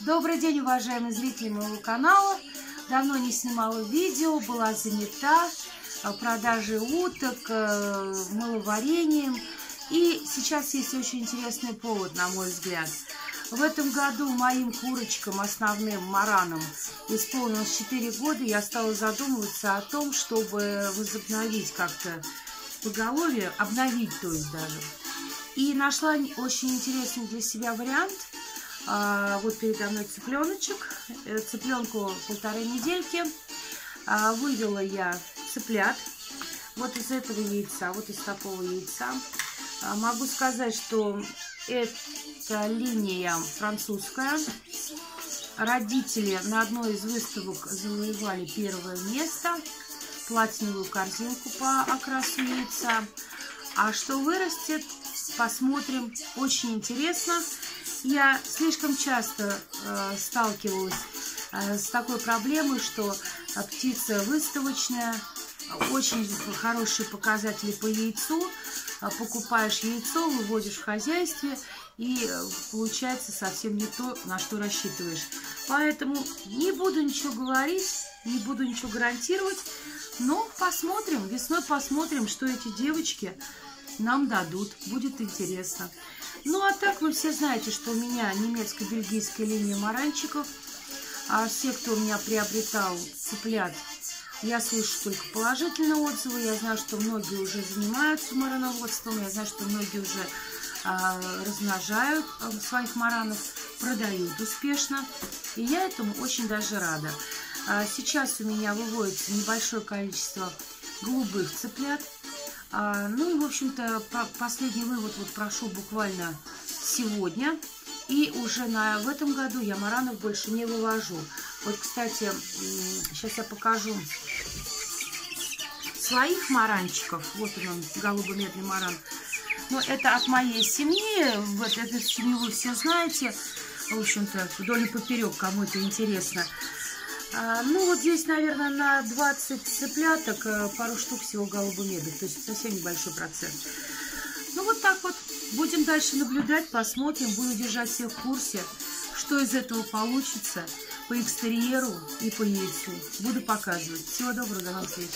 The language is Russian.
Добрый день, уважаемые зрители моего канала. Давно не снимала видео, была занята э, продажей уток, э, мыловарением. И сейчас есть очень интересный повод, на мой взгляд. В этом году моим курочкам, основным маранам, исполнилось 4 года. Я стала задумываться о том, чтобы возобновить как-то поголовье, обновить, то есть даже. И нашла очень интересный для себя вариант – а, вот передо мной цыпленочек. Э, цыпленку полторы недельки. А, вывела я цыплят. Вот из этого яйца, вот из такого яйца. А, могу сказать, что эта линия французская. Родители на одной из выставок завоевали первое место. Платиновую корзинку по окрасу яйца. А что вырастет, посмотрим. Очень интересно. Я слишком часто э, сталкивалась э, с такой проблемой, что э, птица выставочная, очень хорошие показатели по яйцу, э, покупаешь яйцо, выводишь в хозяйстве, и э, получается совсем не то, на что рассчитываешь. Поэтому не буду ничего говорить, не буду ничего гарантировать, но посмотрим, весной посмотрим, что эти девочки нам дадут. Будет интересно. Ну, а так вы все знаете, что у меня немецко-бельгийская линия маранчиков. А все, кто у меня приобретал цыплят, я слышу только положительные отзывы. Я знаю, что многие уже занимаются мароноводством. Я знаю, что многие уже а, размножают а, своих маранов, продают успешно. И я этому очень даже рада. А, сейчас у меня выводится небольшое количество голубых цыплят. А, ну в общем-то, последний вывод вот прошел буквально сегодня. И уже на, в этом году я маранов больше не вывожу. Вот, кстати, сейчас я покажу своих маранчиков. Вот он голубо-медный маран. Но это от моей семьи. Вот эту семью вы все знаете. В общем-то, вдоль и поперек, кому это интересно. А, ну, вот здесь, наверное, на 20 цыпляток э, пару штук всего голубомеда, то есть совсем небольшой процент. Ну, вот так вот. Будем дальше наблюдать, посмотрим, буду держать всех в курсе, что из этого получится по экстерьеру и по яйцу. Буду показывать. Всего доброго, до новых встреч.